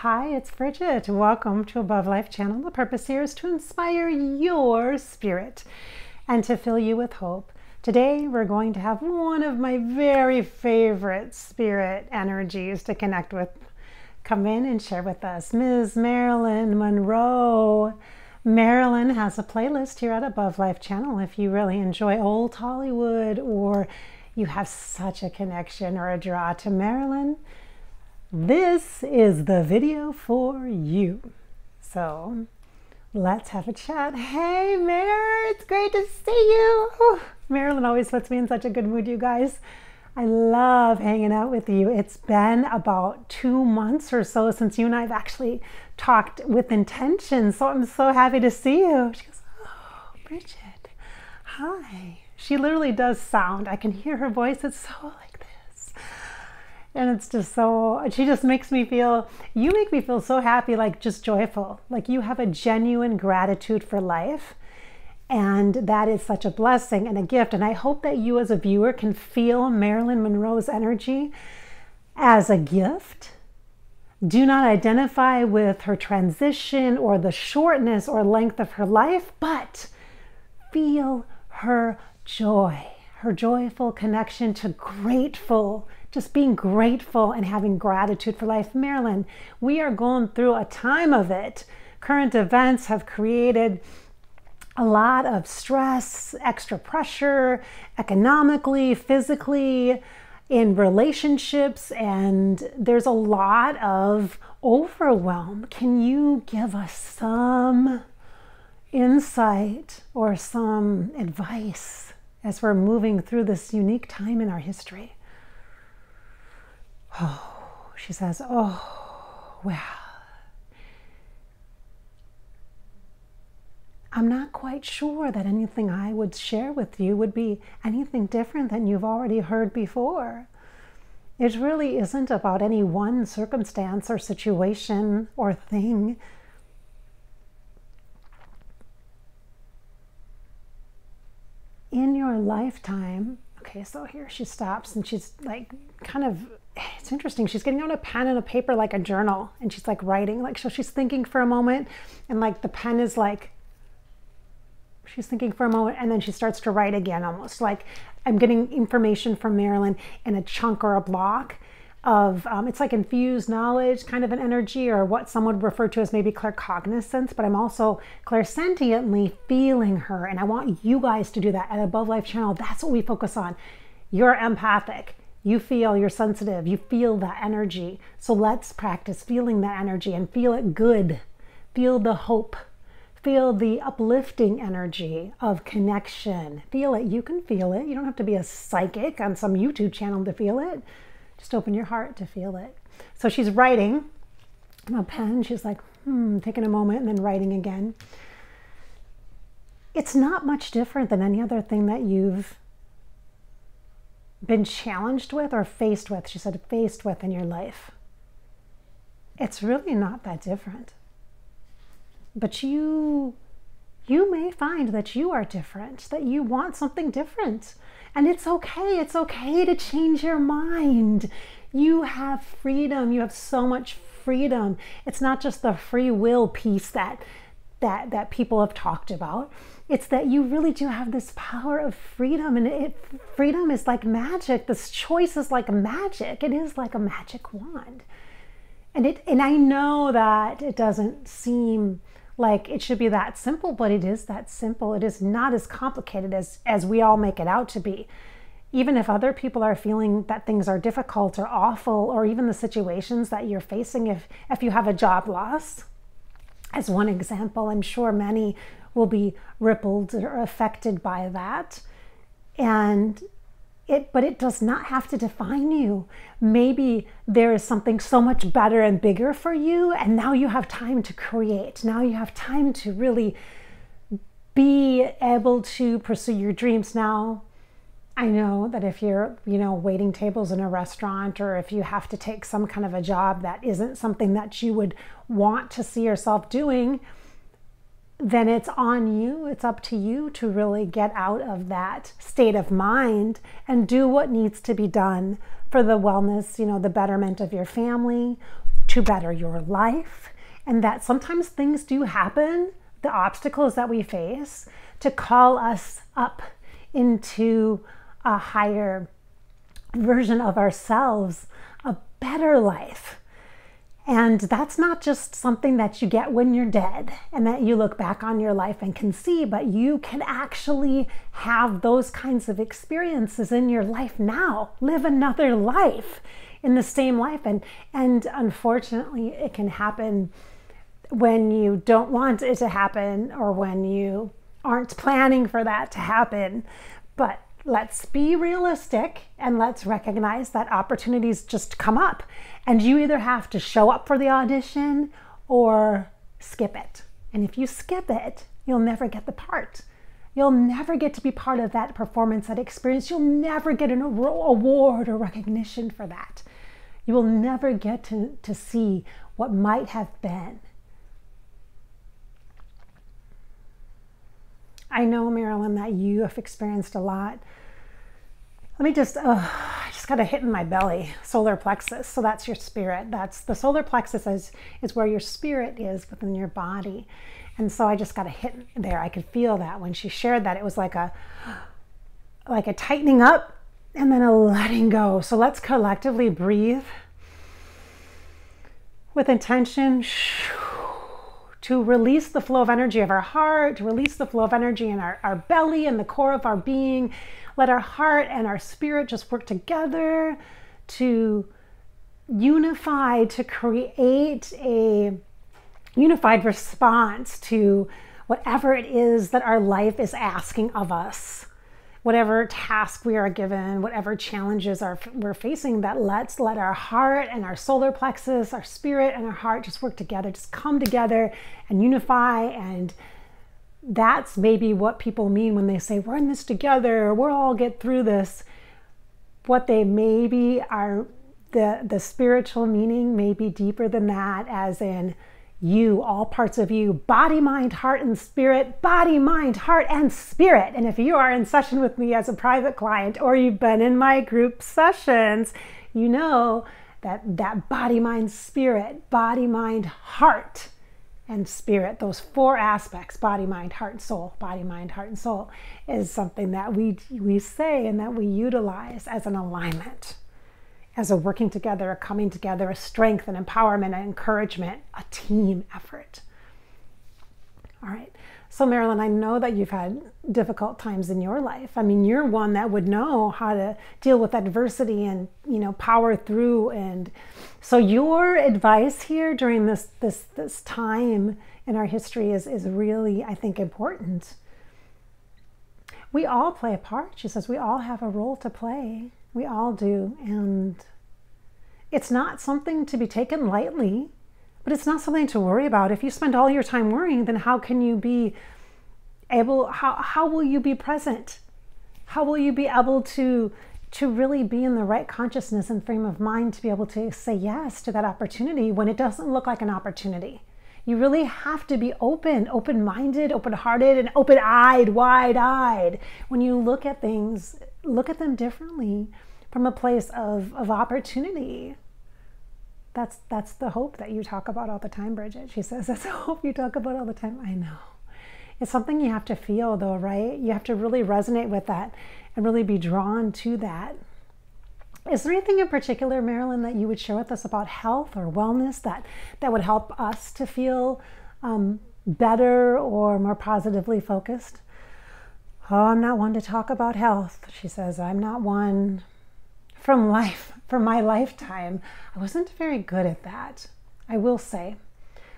Hi, it's Bridgette. Welcome to Above Life Channel. The purpose here is to inspire your spirit and to fill you with hope. Today, we're going to have one of my very favorite spirit energies to connect with come in and share with us. Ms. Marilyn Monroe. Marilyn has a playlist here at Above Life Channel if you really enjoy old Hollywood or you have such a connection or a draw to Marilyn. This is the video for you. So let's have a chat. Hey, Mare, it's great to see you. Marilyn always puts me in such a good mood, you guys. I love hanging out with you. It's been about two months or so since you and I have actually talked with intention. So I'm so happy to see you. She goes, Oh, Bridgette, hi. She literally does sound. I can hear her voice. It's so like this. And it's just so, she just makes me feel, you make me feel so happy, like just joyful. Like you have a genuine gratitude for life and that is such a blessing and a gift. And I hope that you, as a viewer, can feel Marilyn Monroe's energy as a gift. Do not identify with her transition or the shortness or length of her life, but feel her joy, her joyful connection to grateful, just being grateful and having gratitude for life. Marilyn, we are going through a time of it. Current events have created a lot of stress, extra pressure, economically, physically, in relationships, and there's a lot of overwhelm. Can you give us some insight or some advice as we're moving through this unique time in our history? Oh, she says, Oh, well, I'm not quite sure that anything I would share with you would be anything different than you've already heard before. It really isn't about any one circumstance or situation or thing. In your lifetime, okay, so here she stops and she's like kind of it's interesting. She's getting out a pen and a paper like a journal and she's like writing. Like so she's thinking for a moment and like the pen is like She's thinking for a moment and then she starts to write again, almost like I'm getting information from Marilyn in a chunk or a block of um, it's like infused knowledge, kind of an energy, or what some would refer to as maybe claircognizance. But I'm also clairsentiently feeling her, and I want you guys to do that at Above Life Channel. That's what we focus on. You're empathic. You feel you're sensitive. You feel that energy. So let's practice feeling that energy and feel it good. Feel the hope Feel the uplifting energy of connection. Feel it. You can feel it. You don't have to be a psychic on some YouTube channel to feel it. Just open your heart to feel it. So she's writing a pen. She's like, hmm, taking a moment and then writing again. It's not much different than any other thing that you've been challenged with or faced with. She said, faced with in your life. It's really not that different but you you may find that you are different, that you want something different. And it's okay. It's okay to change your mind. You have freedom. You have so much freedom. It's not just the free will piece that that that people have talked about. It's that you really do have this power of freedom and it freedom is like magic. This choice is like magic. It is like a magic wand. And it and I know that it doesn't seem like it should be that simple, but it is that simple. It is not as complicated as, as we all make it out to be. Even if other people are feeling that things are difficult or awful, or even the situations that you're facing, if, if you have a job loss, as one example, I'm sure many will be rippled or affected by that. And it, but it does not have to define you. Maybe there is something so much better and bigger for you, and now you have time to create. Now you have time to really be able to pursue your dreams. Now, I know that if you're, you know, waiting tables in a restaurant or if you have to take some kind of a job that isn't something that you would want to see yourself doing, then it's on you. It's up to you to really get out of that state of mind and do what needs to be done for the wellness, you know, the betterment of your family, to better your life, and that sometimes things do happen, the obstacles that we face, to call us up into a higher version of ourselves, a better life. And that's not just something that you get when you're dead and that you look back on your life and can see, but you can actually have those kinds of experiences in your life now. Live another life in the same life. And, and unfortunately, it can happen when you don't want it to happen or when you aren't planning for that to happen. But let's be realistic and let's recognize that opportunities just come up. And you either have to show up for the audition or skip it. And if you skip it, you'll never get the part. You'll never get to be part of that performance, that experience. You'll never get an award or recognition for that. You will never get to, to see what might have been. I know, Marilyn, that you have experienced a lot. Let me just, uh, I just got a hit in my belly, solar plexus. So that's your spirit. That's the solar plexus is, is where your spirit is within your body. And so I just got a hit there. I could feel that when she shared that. It was like a, like a tightening up and then a letting go. So let's collectively breathe with intention to release the flow of energy of our heart, to release the flow of energy in our, our belly and the core of our being. Let our heart and our spirit just work together to unify, to create a unified response to whatever it is that our life is asking of us whatever task we are given, whatever challenges are we're facing, that let's let our heart and our solar plexus, our spirit and our heart just work together, just come together and unify. And that's maybe what people mean when they say, we're in this together, we'll all get through this. What they maybe are, the, the spiritual meaning may be deeper than that, as in, you, all parts of you, body, mind, heart, and spirit, body, mind, heart, and spirit. And if you are in session with me as a private client or you've been in my group sessions, you know that that body, mind, spirit, body, mind, heart, and spirit, those four aspects, body, mind, heart, and soul, body, mind, heart, and soul, is something that we, we say and that we utilize as an alignment as a working together, a coming together, a strength and empowerment and encouragement, a team effort. All right. So, Marilyn, I know that you've had difficult times in your life. I mean, you're one that would know how to deal with adversity and, you know, power through. And so, your advice here during this this this time in our history is is really, I think, important. We all play a part. She says we all have a role to play. We all do. And it's not something to be taken lightly, but it's not something to worry about. If you spend all your time worrying, then how can you be able, how, how will you be present? How will you be able to, to really be in the right consciousness and frame of mind to be able to say yes to that opportunity when it doesn't look like an opportunity? You really have to be open, open minded, open hearted, and open eyed, wide eyed. When you look at things, look at them differently from a place of, of opportunity. That's, that's the hope that you talk about all the time, Bridgette. She says, That's the hope you talk about all the time. I know. It's something you have to feel, though, right? You have to really resonate with that and really be drawn to that. Is there anything in particular, Marilyn, that you would share with us about health or wellness that, that would help us to feel um, better or more positively focused? Oh, I'm not one to talk about health, she says. I'm not one from life, from my lifetime. I wasn't very good at that, I will say.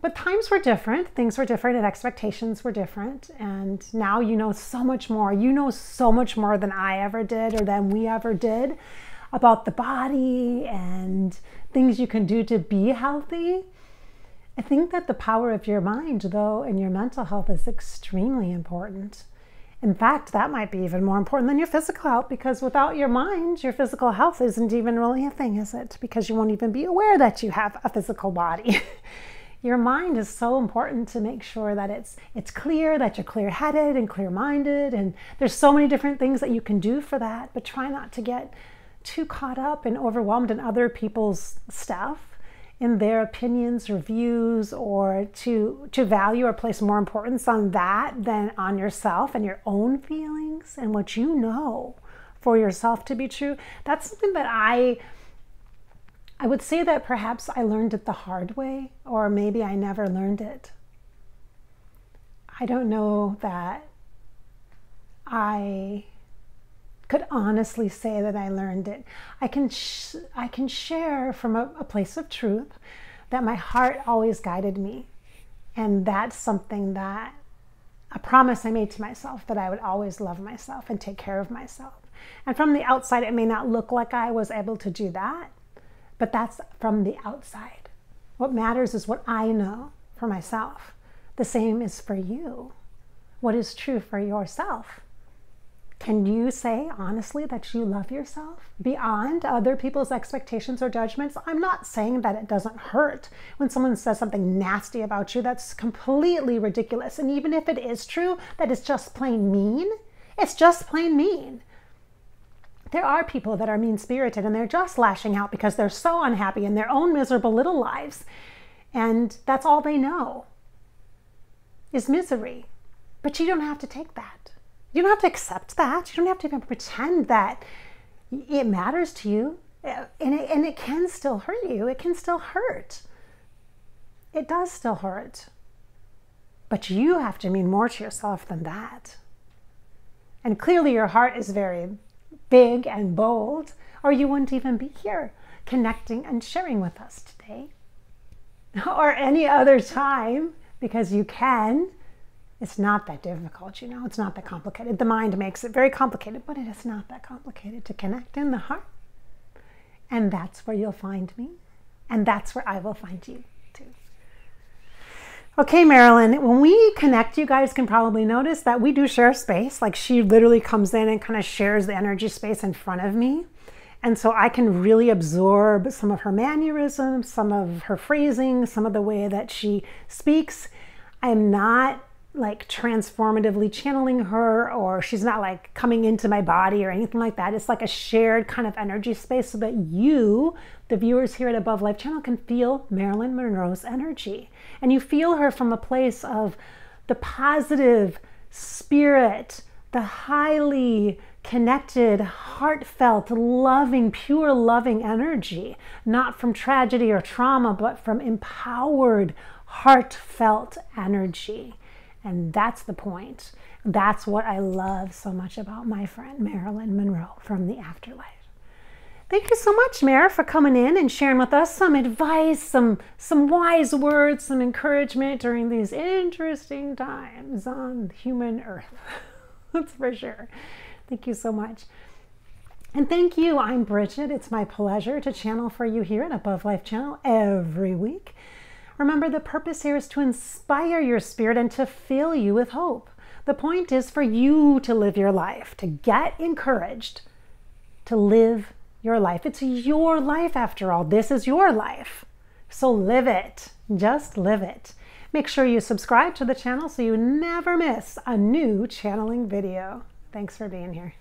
But times were different, things were different, and expectations were different. And now you know so much more. You know so much more than I ever did or than we ever did about the body and things you can do to be healthy. I think that the power of your mind, though, and your mental health is extremely important. In fact, that might be even more important than your physical health because without your mind, your physical health isn't even really a thing, is it? Because you won't even be aware that you have a physical body. your mind is so important to make sure that it's it's clear that you're clear-headed and clear-minded and there's so many different things that you can do for that, but try not to get too caught up and overwhelmed in other people's stuff in their opinions or views or to to value or place more importance on that than on yourself and your own feelings and what you know for yourself to be true. That's something that i i would say that perhaps i learned it the hard way or maybe i never learned it. I don't know that i could honestly say that I learned it. I can I can share from a, a place of truth that my heart always guided me, and that's something that a promise I made to myself that I would always love myself and take care of myself. And from the outside, it may not look like I was able to do that, but that's from the outside. What matters is what I know for myself. The same is for you. What is true for yourself? Can you say honestly that you love yourself beyond other people's expectations or judgments? I'm not saying that it doesn't hurt when someone says something nasty about you. That's completely ridiculous. And even if it is true that it's just plain mean, it's just plain mean. There are people that are mean spirited and they're just lashing out because they're so unhappy in their own miserable little lives. And that's all they know is misery. But you don't have to take that. You don't have to accept that. You don't have to even pretend that it matters to you. Uh, and it, and it can still hurt you. It can still hurt. It does still hurt. But you have to mean more to yourself than that. And clearly, your heart is very big and bold, or you wouldn't even be here connecting and sharing with us today or any other time because you can it's not that difficult, you know, it's not that complicated. The mind makes it very complicated, but it is not that complicated to connect in the heart. And that's where you'll find me, and that's where I will find you too. Okay, Marilyn, when we connect, you guys can probably notice that we do share space. Like she literally comes in and kind of shares the energy space in front of me. And so I can really absorb some of her mannerisms, some of her phrasing, some of the way that she speaks. I am not like transformatively channeling her or she's not like coming into my body or anything like that. It's like a shared kind of energy space so that you, the viewers here at Above Life Channel, can feel Marilyn Monroe's energy. And you feel her from a place of the positive spirit, the highly connected, heartfelt, loving, pure loving energy, not from tragedy or trauma, but from empowered, heartfelt energy. And that's the point. That's what I love so much about my friend Marilyn Monroe from the afterlife. Thank you so much, Mara, for coming in and sharing with us some advice, some, some wise words, some encouragement during these interesting times on human earth. That's for sure. Thank you so much. And thank you. I'm Bridgette. It's my pleasure to channel for you here at Above Life Channel every week. Remember, the purpose here is to inspire your spirit and to fill you with hope. The point is for you to live your life, to get encouraged to live your life. It's your life after all. This is your life. So live it. Just live it. Make sure you subscribe to the channel so you never miss a new channeling video. Thanks for being here.